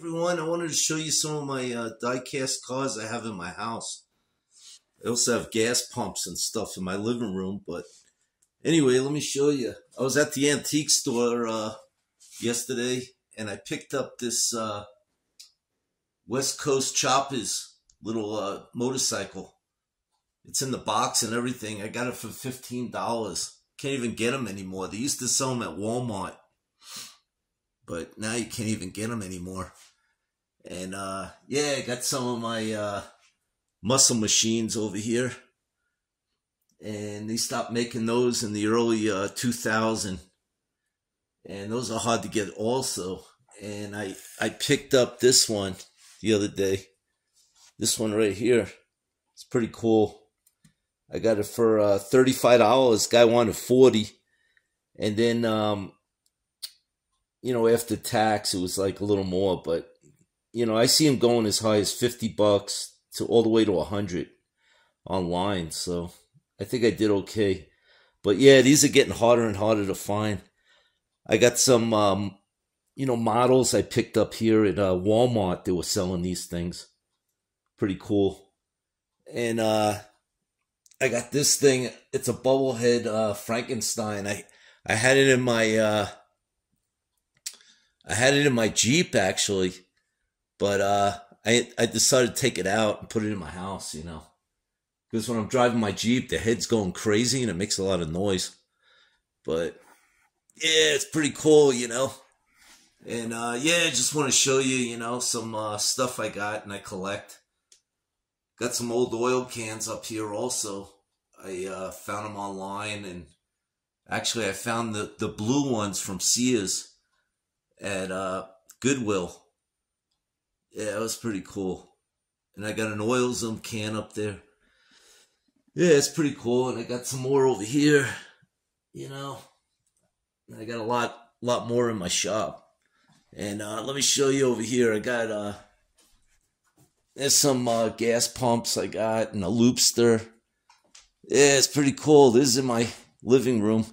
everyone. I wanted to show you some of my uh, die-cast cars I have in my house. I also have gas pumps and stuff in my living room, but anyway, let me show you. I was at the antique store uh, yesterday, and I picked up this uh, West Coast Choppers little uh, motorcycle. It's in the box and everything. I got it for $15. Can't even get them anymore. They used to sell them at Walmart but now you can't even get them anymore. And uh, yeah, got some of my uh, muscle machines over here, and they stopped making those in the early uh, 2000, and those are hard to get also. And I I picked up this one the other day, this one right here. It's pretty cool. I got it for uh, thirty five dollars. Guy wanted forty, and then um, you know, after tax, it was like a little more, but you know, I see them going as high as 50 bucks to all the way to 100 online. So I think I did okay. But yeah, these are getting harder and harder to find. I got some, um, you know, models I picked up here at uh, Walmart. They were selling these things. Pretty cool. And uh, I got this thing. It's a bubblehead uh, Frankenstein. I I had it in my uh, I had it in my Jeep actually, but uh, I I decided to take it out and put it in my house. You know, because when I'm driving my Jeep, the head's going crazy and it makes a lot of noise. But yeah, it's pretty cool. You know. And uh, yeah, I just want to show you, you know, some uh, stuff I got and I collect. Got some old oil cans up here also. I uh, found them online and actually I found the, the blue ones from Sears at uh, Goodwill. Yeah, it was pretty cool. And I got an Oilzum can up there. Yeah, it's pretty cool. And I got some more over here, you know. And I got a lot, lot more in my shop. And uh, let me show you over here. I got uh, there's some uh, gas pumps I got and a loopster. Yeah, it's pretty cool. This is in my living room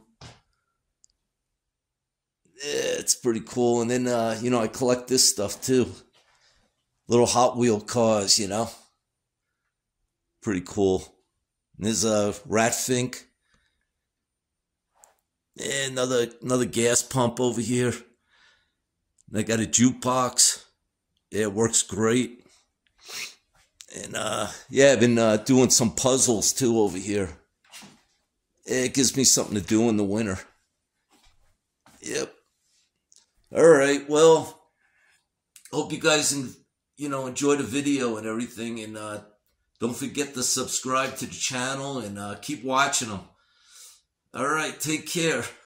Yeah, it's pretty cool. And then, uh, you know, I collect this stuff too. Little Hot Wheel cars, you know. Pretty cool. And there's a Rat Fink. And another another gas pump over here. And I got a jukebox. Yeah, it works great. And uh, yeah, I've been uh, doing some puzzles too over here. It gives me something to do in the winter. Yep. All right. Well, hope you guys, you know, enjoy the video and everything. And uh, don't forget to subscribe to the channel and uh, keep watching them. All right. Take care.